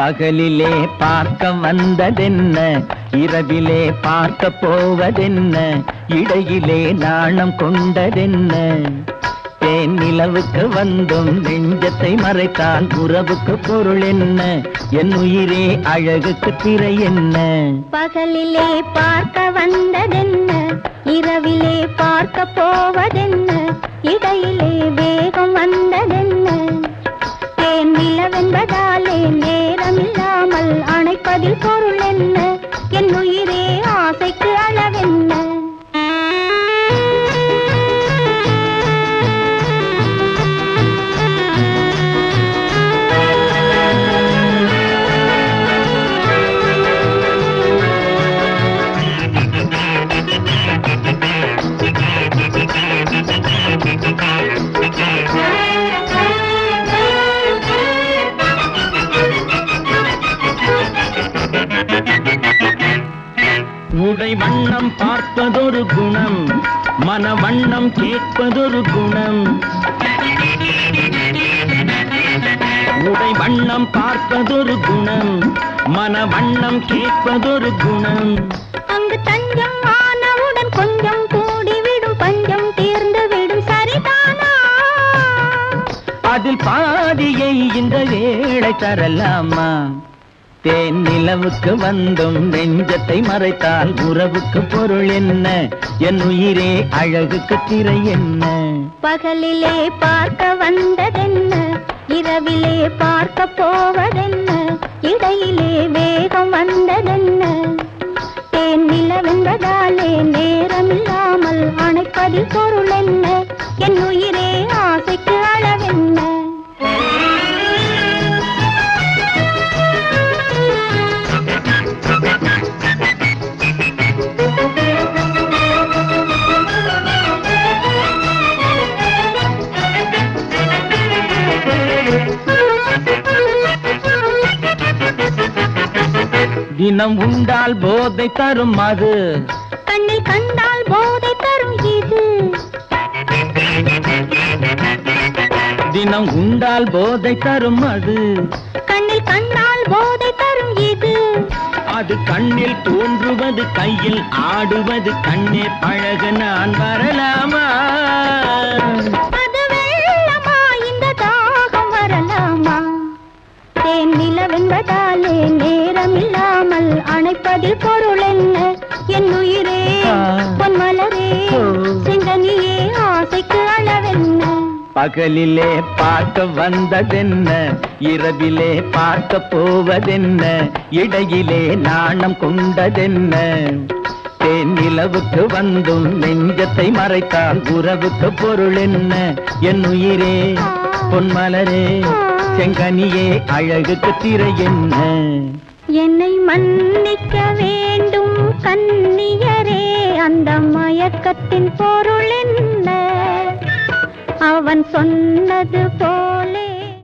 பகலிலே பார்க்க வந்ததென்ன? இரவிலே பார்க்க போவதென்ன? இடையிலே நாணம் கொண்டதென்ன? தேன் நிலவுக்கு வந்தும் நெஞ்சத்தை மறைத்தால் உறவுக்கு பொருள் என்ன? என் உயிரே அழகுக்கு திரை என்ன? பகலிலே பார்க்க வந்ததென்ன? இரவிலே பார்க்க போவதென்ன? இடையிலே அணைப்பதில் பொருள் உடை வண்ணம் பார்ப்பதொரு குணம் மன வண்ணம் கேட்பதொரு குணம். உடை வண்ணம் பார்ப்பதொரு குணம் மன வண்ணம் கேட்பதொரு குணம். அங்கு தஞ்சம் ஆனவுடன் கொஞ்சம் கூடிவிடும் பஞ்சம் தீர்ந்து விடும் சரிதானா? அதில் பாதியை இந்த வேளை தரலாமா? தேன் நிலவுக்கு வந்தும் நெஞ்சத்தை மறைத்தால் உறவுக்கு பொருள் என்ன? என் உயிரே அழகுக்கு திரை என்ன? பகலிலே பார்க்க வந்ததென்ன? இரவிலே பார்க்க போவதென்ன? இடையிலே வேகம் வந்ததென்ன? தேன் நிலவென்பதாலே நேரமில்லாமல் அணைப்பதில் பொருளே தினம் உண்டால் போதை தரும் அது. கண்ணில் கண்டால் போதை தரும் இது. தினம் உண்டால் போதை தரும் அது. கண்ணில் கண்டால் போதை தரும் இது. அது கண்ணில் தோன்றுவது கையில் ஆடுவது கண்ணே பழக நான் வரலாமா? தேன் நிலவென்பதாலே நேரமில்லாமல் அணைப்பதில் பொருள் என்ன? என் உயிரே ஆ. பொன் மலரே ஓ. செங்கனியே ஆசைக்கு அளவென்ன? பகலிலே பார்க்க வந்ததென்ன? இரவிலே பார்க்க போவதென்ன? இடையிலே நாணம் கொண்டதென்ன? தேன் நிலவுக்கு வந்தும் நெஞ்சத்தை மறைத்தால் உறவுக்கு பொருள் என்ன? என் உயிரே பொன்மலரே செங்கனியே அழகுக்கு திரை என்ன? என்னை மன்னிக்க வேண்டும் கண்ணியரே அந்த மயக்கத்தின் பொருள் என்ன? அவன் சொன்னது போ